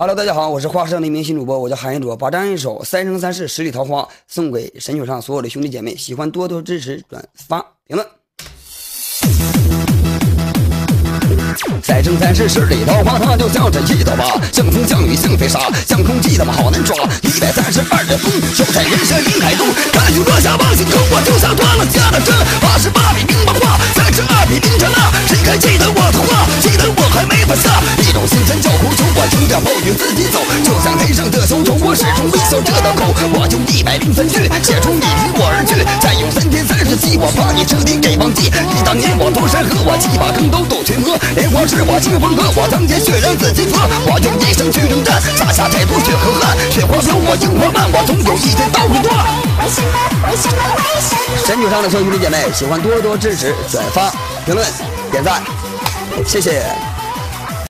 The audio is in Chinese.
Hello，大家好，我是花生的一名新主播，我叫韩彦卓，把这样一首《三生三世十里桃花》送给神曲上所有的兄弟姐妹，喜欢多多支持、转发、评论。三生三世十里桃花，它就像这一道疤，像风像雨像飞沙，像空气他妈好难抓。一百三十二的风，手在人生林海中，看就落下望星空，我就暴雨自己走，就像台上的小丑，我始终微笑着的口，我就一百零三句，写出你离我而去，再有三天三十七，我把你彻底给忘记。你当年我登山河，我七八更都斗群魔。我是我清风河，我当年血染紫金河，我用一生去征战，洒下太多血和汗。雪花飘，我樱花漫，我总有一天刀会断。神曲上的兄弟姐妹，喜欢多多支持、转发、评论、点赞，谢谢。